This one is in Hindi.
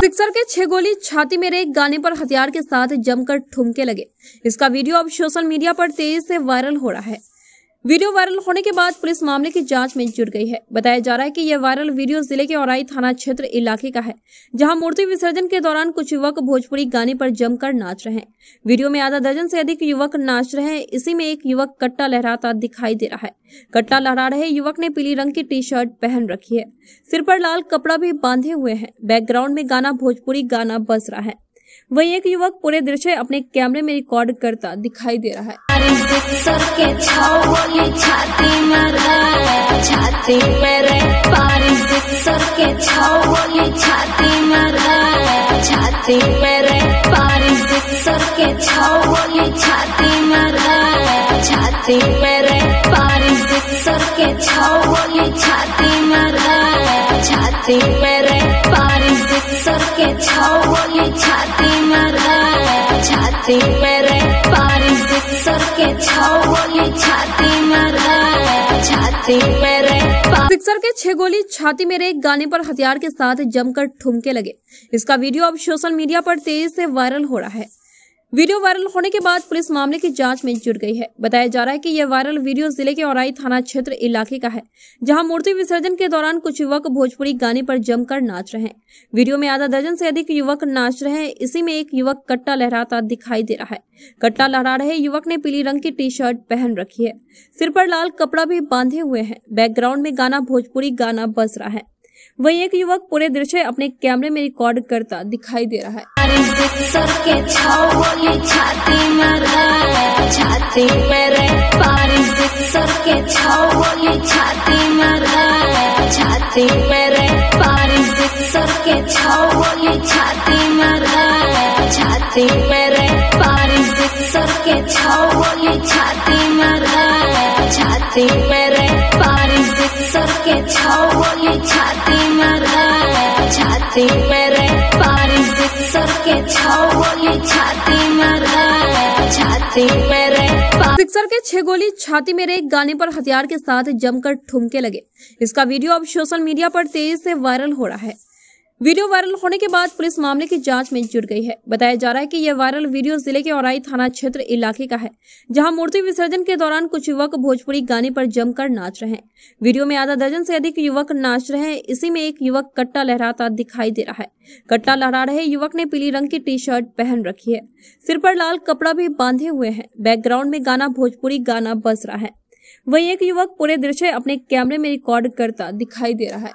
सिक्सर के छह गोली छाती में एक गाने पर हथियार के साथ जमकर ठुमके लगे। इसका वीडियो अब सोशल मीडिया पर तेज़ी से वायरल हो रहा है। वीडियो वायरल होने के बाद पुलिस मामले की जाँच में जुट गई है। बताया जा रहा है कि यह वायरल वीडियो ज़िले के औराई थाना क्षेत्र इलाके का है, जहाँ मूर्ति विसर्जन के दौरान कुछ युवक भोजपुरी गाने पर जमकर नाच रहे हैं। वीडियो में आधा दर्जन से अधिक युवक नाच रहे हैं। इसी में एक युवक कट्टा लहराता दिखाई दे रहा है। कट्टा लहरा रहे युवक ने पीली रंग की टी शर्ट पहन रखी है। सिर पर लाल कपड़ा भी बांधे हुए है। बैकग्राउंड में गाना भोजपुरी गाना बज रहा है। वही एक युवक पूरे दृश्य अपने कैमरे में रिकॉर्ड करता दिखाई दे रहा है। छाती में रे छाती में रे पारी सिक्सर के छौ गोली छाती में छाती में रे पारी सिक्सर के छौ गोली छाती में रे छाती में रे पारी सिक्सर के छौ गोली छाती में रे छाती में रे पारी सिक्सर के छौ गोली छाती में रे छाती में रे पारी सिक्सर के छौ गोली छाती में रे छाती में रे सिक्सर के छह गोली छाती में एक गाने पर हथियार के साथ जमकर ठुमके लगे। इसका वीडियो अब सोशल मीडिया पर तेज़ी से वायरल हो रहा है। वीडियो वायरल होने के बाद पुलिस मामले की जाँच में जुट गई है। बताया जा रहा है कि यह वायरल वीडियो ज़िले के औराई थाना क्षेत्र इलाके का है, जहाँ मूर्ति विसर्जन के दौरान कुछ युवक भोजपुरी गाने पर जमकर नाच रहे हैं। वीडियो में आधा दर्जन से अधिक युवक नाच रहे हैं। इसी में एक युवक कट्टा लहराता दिखाई दे रहा है। कट्टा लहरा रहे युवक ने पीली रंग की टी शर्ट पहन रखी है। सिर पर लाल कपड़ा भी बांधे हुए है। बैकग्राउंड में गाना भोजपुरी गाना बज रहा है। वही एक युवक पूरे दृश्य अपने कैमरे में रिकॉर्ड करता दिखाई दे रहा है। अरे सिक्सर के छौ गोली छाती में रे छाती में रे पारी सिक्सर के छौ गोली छाती में रे छाती में रे पारी सिक्सर के छौ गोली छाती में रे छाती में रे पारी सिक्सर के छौ गोली छाती में रे छाती में रे पारी सिक्सर के छौ गोली छाती में रे छाती में रे पारी सिक्सर सिक्सर के छह गोली छाती में रहे गाने पर हथियार के साथ जमकर ठुमके लगे। इसका वीडियो अब सोशल मीडिया पर तेज़ी से वायरल हो रहा है। वीडियो वायरल होने के बाद पुलिस मामले की जाँच में जुट गई है। बताया जा रहा है कि यह वायरल वीडियो ज़िले के औराई थाना क्षेत्र इलाके का है, जहाँ मूर्ति विसर्जन के दौरान कुछ युवक भोजपुरी गाने पर जमकर नाच रहे हैं। वीडियो में आधा दर्जन से अधिक युवक नाच रहे हैं। इसी में एक युवक कट्टा लहराता दिखाई दे रहा है। कट्टा लहरा रहे युवक ने पीली रंग की टी शर्ट पहन रखी है। सिर पर लाल कपड़ा भी बांधे हुए है। बैकग्राउंड में गाना भोजपुरी गाना बज रहा है। वही एक युवक पूरे दृश्य अपने कैमरे में रिकॉर्ड करता दिखाई दे रहा है।